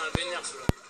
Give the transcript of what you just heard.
c'est un vénère, cela.